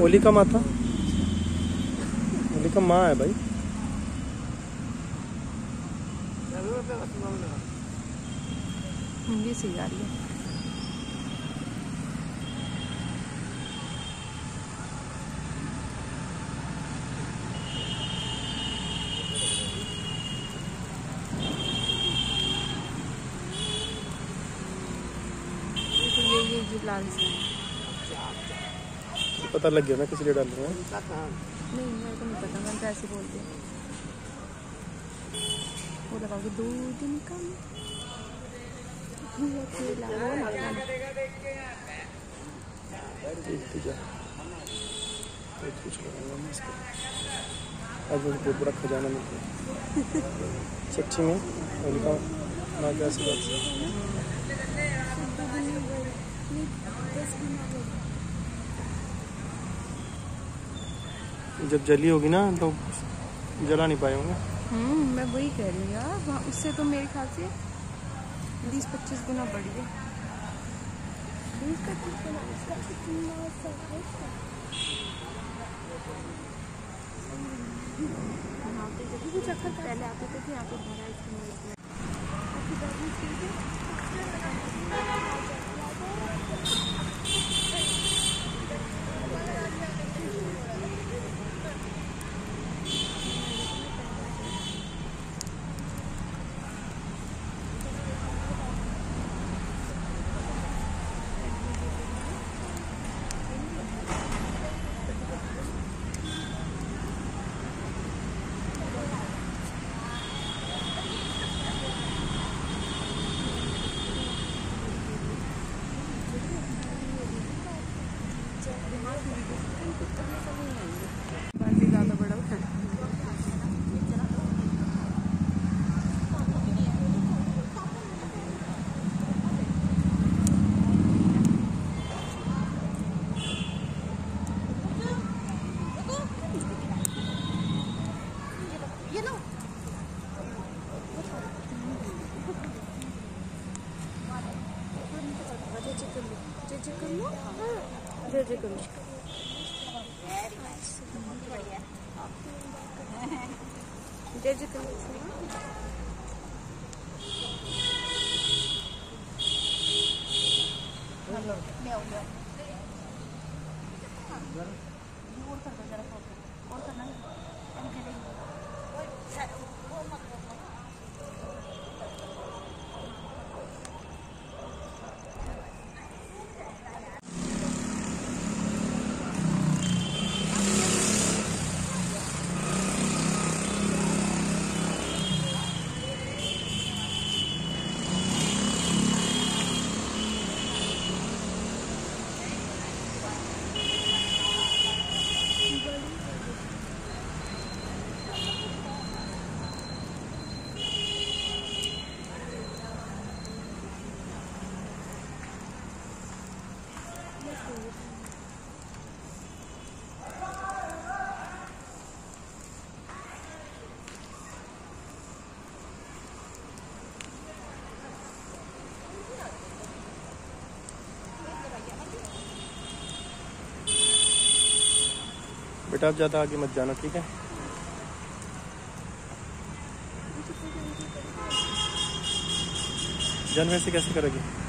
हम होली का माथा? होली का माँ है भाई। हिंदी से जा रही है ये ये लाल सा है। पता लग गया ना किस लिए डाल रहे हैं? नहीं मेरे को नहीं पता मैंने तो ऐसे बोल दिया वो लगाओगे दो दिन का? ये अकेला वो लगाना। ठीक ठीक है बहुत कुछ लगाऊँगा मैं इसको। आज मुझे बहुत बड़ा खजाना मिल गया। सच्ची में होली का माँ की आशीर्वाद से जब जली होगी ना तो जला नहीं पाए होंगे हम्म मैं वही कह रही हूँ यार। उससे तो मेरे ख्याल से बीस पच्चीस गुना बढ़ गया। भी चक्कर पहले आते थे कि यहाँ पे भरा इसमें काफ़ी ज़्यादा बड़ा है जय जय करो जय जय करो बेटा आप ज़्यादा आगे मत जाना ठीक है? जन वैसे कैसे करोगे?